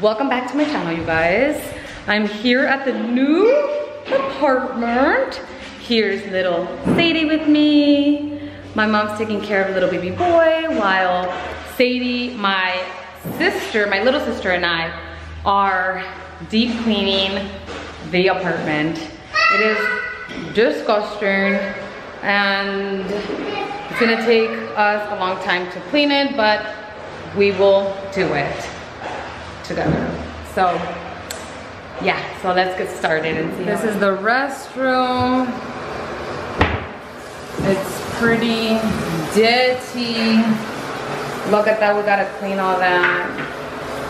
welcome back to my channel you guys. I'm here at the new apartment. Here's little sadie with me. My mom's taking care of a little baby boy while sadie my sister my little sister and i are deep cleaning the apartment. It is disgusting and it's gonna take us a long time to clean it but we will do it together. So yeah, so let's get started and see. This is the restroom. It's pretty dirty. Look at that, we gotta clean all that.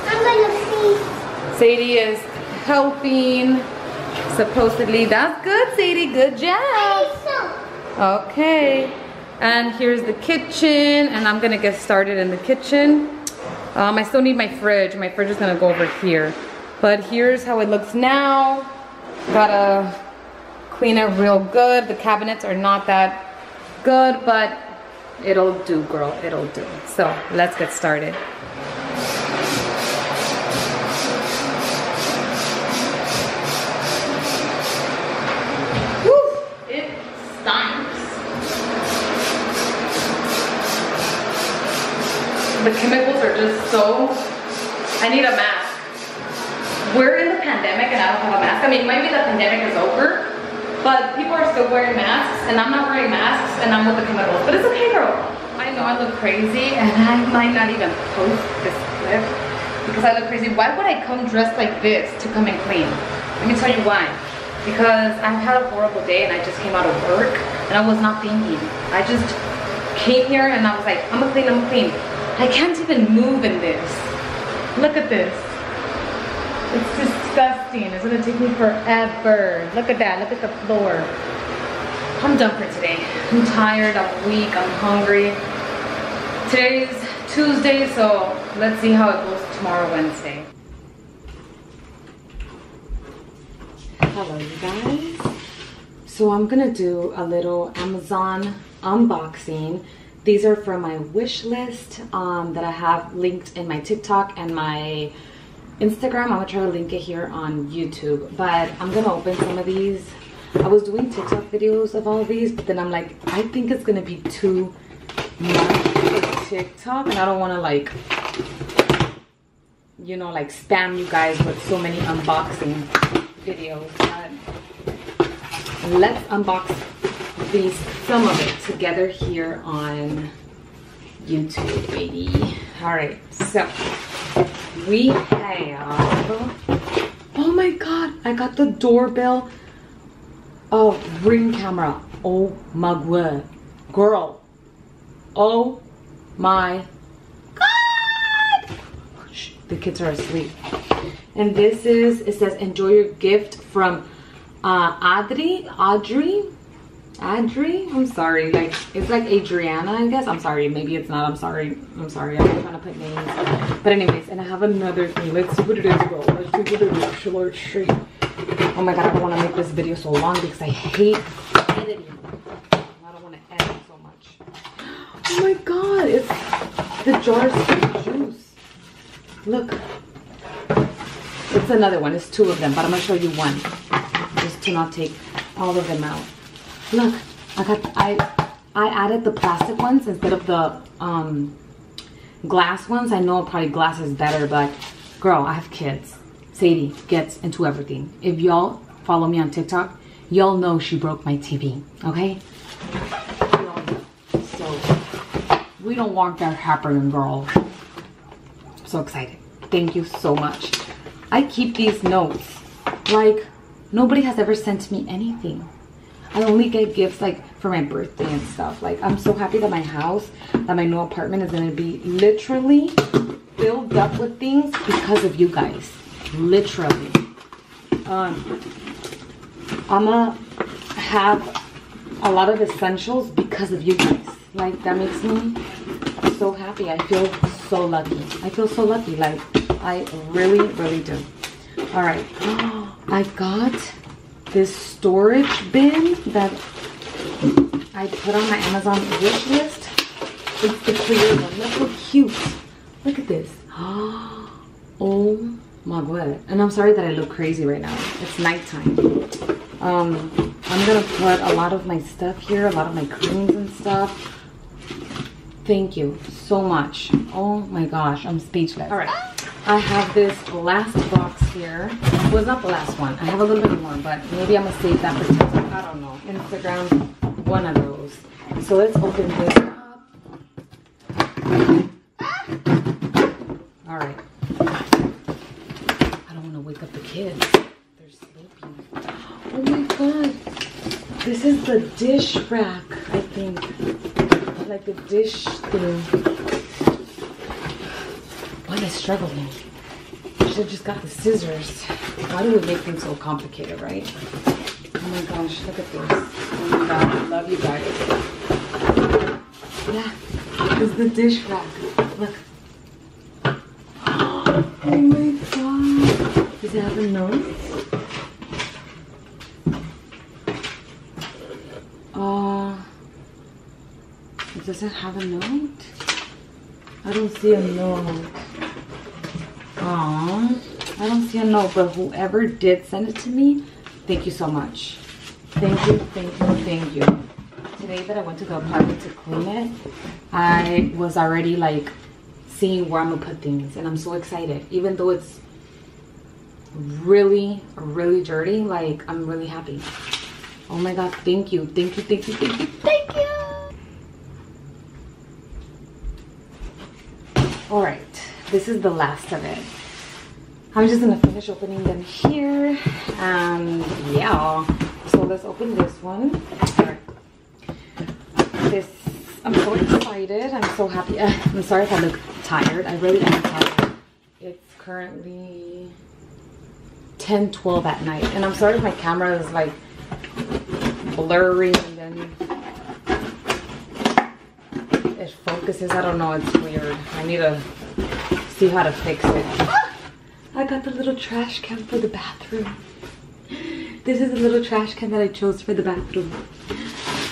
I'm gonna see. Sadie is helping, supposedly. That's good, Sadie, good job. Okay, and here's the kitchen, and I'm gonna get started in the kitchen. Um, I still need my fridge. My fridge is gonna go over here. But here's how it looks now. Gotta clean it real good. The cabinets are not that good, but it'll do, girl, it'll do. So let's get started. The chemicals are just so, I need a mask. We're in the pandemic and I don't have a mask. I mean, maybe the pandemic is over, but people are still wearing masks and I'm not wearing masks and I'm with the chemicals. But it's okay, girl. I know I look crazy and I might not even post this clip because I look crazy. Why would I come dressed like this to come and clean? Let me tell you why. Because I've had a horrible day and I just came out of work and I was not thinking. I just came here and I was like, I'm gonna clean, I'm gonna clean. I can't even move in this. Look at this. It's disgusting. It's gonna take me forever. Look at that, look at the floor. I'm done for today. I'm tired, I'm weak, I'm hungry. Today's Tuesday, so let's see how it goes tomorrow, Wednesday. Hello, you guys. So I'm gonna do a little Amazon unboxing these are from my wish list um, that I have linked in my TikTok and my Instagram. I'm gonna try to link it here on YouTube, but I'm gonna open some of these. I was doing TikTok videos of all of these, but then I'm like, I think it's gonna be too much for TikTok, and I don't wanna like, you know, like spam you guys with so many unboxing videos. But let's unbox these some of it together here on YouTube, baby. All right, so we have, oh my God, I got the doorbell, oh, ring camera. Oh my word, girl. Oh my God. The kids are asleep. And this is, it says, enjoy your gift from uh, Adri, Audrey, Adri? I'm sorry. Like, it's like Adriana, I guess. I'm sorry. Maybe it's not. I'm sorry. I'm sorry. I'm trying to put names. But anyways, and I have another thing. Let's see what it is, girl. Let's see what it is. Let's. Oh my god, I don't want to make this video so long because I hate editing. I don't want to edit so much. Oh my god, it's the jars of juice. Look. It's another one. It's two of them, but I'm to show you one. Just to not take all of them out. Look, I got I I added the plastic ones instead of the um glass ones. I know probably glass is better, but girl, I have kids. Sadie gets into everything. If y'all follow me on TikTok, y'all know she broke my TV, okay? So we don't want that happening, girl. so excited. Thank you so much. I keep these notes. Like, nobody has ever sent me anything. I only get gifts like for my birthday and stuff. Like I'm so happy that my house, that my new apartment is gonna be literally filled up with things because of you guys. Literally. Um, I'm gonna have a lot of essentials because of you guys. Like that makes me so happy. I feel so lucky. I feel so lucky. Like I really, really do. All right. I got this storage bin that I put on my Amazon wish list. It's the clear one. Look how cute. Look at this. Oh My God. And I'm sorry that I look crazy right now. It's nighttime. Um, I'm gonna put a lot of my stuff here, a lot of my creams and stuff. Thank you so much. Oh my gosh, I'm speechless. All right, I have this last box here. Well, it's not the last one. I have a little bit more, but maybe I'm gonna save that for TikTok. I don't know. Instagram, one of those. So let's open this up. All right. I don't want to wake up the kids. They're sleeping. Oh my god. This is the dish rack, I think. Like the dish thing. Why am I struggling? I should have just got the scissors. Why do we make things so complicated, right? Oh my gosh, look at this. Oh my god, I love you guys. Yeah, is the dish rack. Look. Oh my god. Does it have a note? Uh, does it have a note? I don't see a note. Aww. I don't see a note, but whoever did send it to me, thank you so much. Thank you, thank you, thank you. Today that I went to the apartment to clean it, I was already like seeing where I'm gonna put things and I'm so excited. Even though it's really, really dirty, like I'm really happy. Oh my god, thank you, thank you, thank you, thank you, thank you. All right, this is the last of it. I'm just gonna finish opening them here. And yeah, so let's open this one. This, I'm so excited. I'm so happy. I'm sorry if I look tired. I really am tired. It's currently 10, 12 at night. And I'm sorry if my camera is like blurry and then it focuses. I don't know. It's weird. I need to see how to fix it. Ah! I got the little trash can for the bathroom. This is the little trash can that I chose for the bathroom.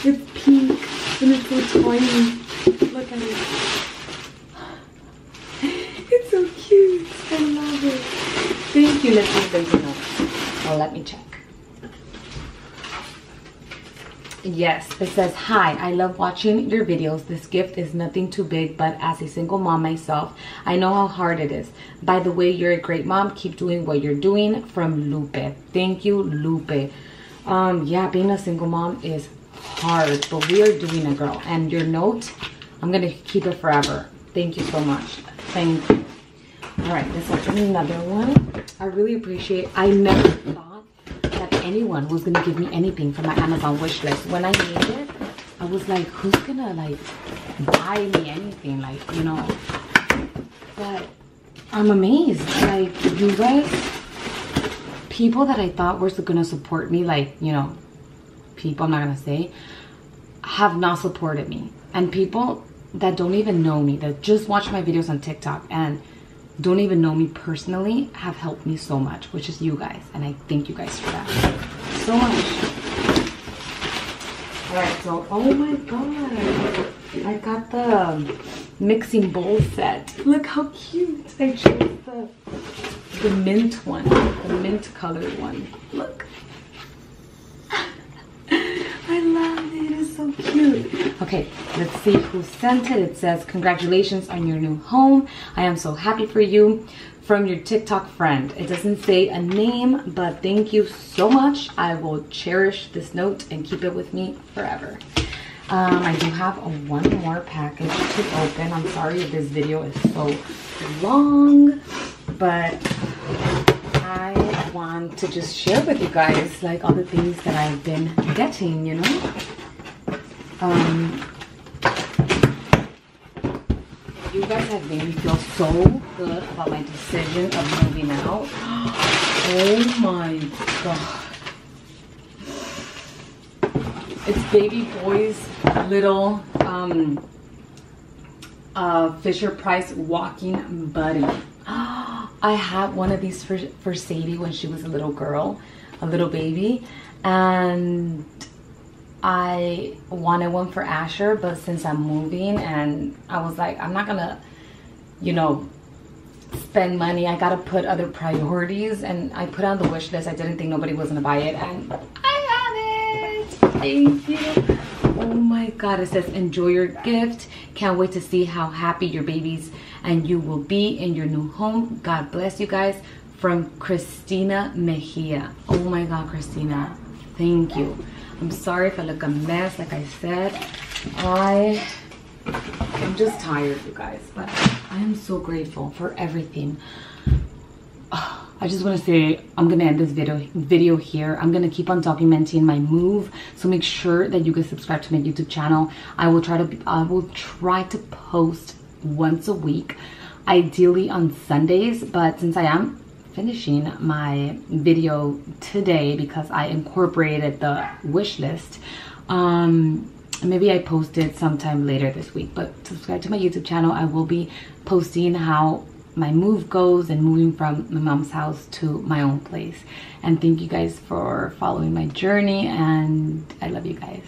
It's pink and it's so tiny. Look at it. It's so cute. I love it. Thank you. There's a. Oh, let me check. Yes, it says, Hi, I love watching your videos. This gift is nothing too big, but as a single mom myself, I know how hard it is. By the way, you're a great mom. Keep doing what you're doing. From Lupe. Thank you, Lupe. Um, yeah, being a single mom is hard, but we are doing it, girl. And your note, I'm going to keep it forever. Thank you so much. Thank you. All right, let's open another one. I really appreciate I never thought anyone was gonna give me anything from my Amazon wish list. When I made it, I was like, who's gonna like buy me anything? Like, you know. But I'm amazed. Like you guys, people that I thought were gonna support me, like, you know, people I'm not gonna say, have not supported me. And people that don't even know me, that just watch my videos on TikTok and don't even know me personally have helped me so much, which is you guys. And I thank you guys for that so much. All right, so, oh my God. I got the mixing bowl set. Look how cute. I chose the, the mint one, the mint colored one. Look. I love it. It's so cute. Okay, let's see who sent it. It says, Congratulations on your new home. I am so happy for you. From your TikTok friend. It doesn't say a name, but thank you so much. I will cherish this note and keep it with me forever. Um, I do have a one more package to open. I'm sorry if this video is so long, but I want to just share with you guys like all the things that I've been getting, you know? Um, you guys have made me feel so good about my decision of moving out. Oh my god. It's baby boy's little um, uh, Fisher Price walking buddy. I had one of these for, for Sadie when she was a little girl, a little baby. And I wanted one for Asher, but since I'm moving and I was like, I'm not gonna, you know, spend money. I gotta put other priorities, and I put on the wish list. I didn't think nobody was gonna buy it, and I have it. Thank you. Oh my God! It says enjoy your gift. Can't wait to see how happy your babies and you will be in your new home. God bless you guys. From Christina Mejia. Oh my God, Christina. Thank you. I'm sorry if I look a mess. Like I said, I I'm just tired, you guys, but I am so grateful for everything. I just want to say I'm gonna end this video video here. I'm gonna keep on documenting my move, so make sure that you guys subscribe to my YouTube channel. I will try to I will try to post once a week, ideally on Sundays. But since I am finishing my video today because I incorporated the wish list, um, maybe I post it sometime later this week. But subscribe to my YouTube channel. I will be posting how my move goes and moving from my mom's house to my own place. And thank you guys for following my journey and I love you guys.